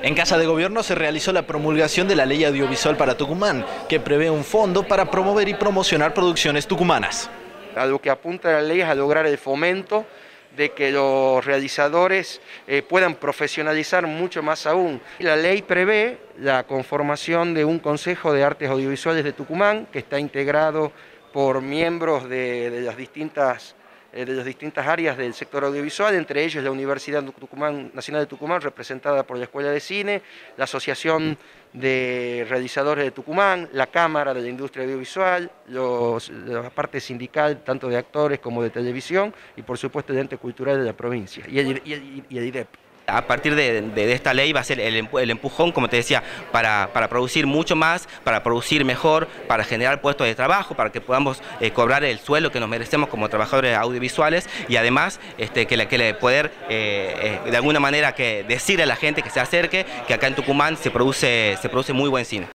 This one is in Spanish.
En Casa de Gobierno se realizó la promulgación de la Ley Audiovisual para Tucumán, que prevé un fondo para promover y promocionar producciones tucumanas. A lo que apunta la ley es a lograr el fomento de que los realizadores eh, puedan profesionalizar mucho más aún. La ley prevé la conformación de un Consejo de Artes Audiovisuales de Tucumán, que está integrado por miembros de las distintas de las distintas áreas del sector audiovisual, entre ellos la Universidad Nacional de Tucumán, representada por la Escuela de Cine, la Asociación de Realizadores de Tucumán, la Cámara de la Industria Audiovisual, la parte sindical, tanto de actores como de televisión, y por supuesto el ente cultural de la provincia, y el IDEP a partir de, esta ley va a ser el, empujón, como te decía, para, producir mucho más, para producir mejor, para generar puestos de trabajo, para que podamos eh, cobrar el suelo que nos merecemos como trabajadores audiovisuales y además este, que, le, que poder eh, eh, de alguna manera que decirle a la gente que se acerque que acá en Tucumán se produce, se produce muy buen cine.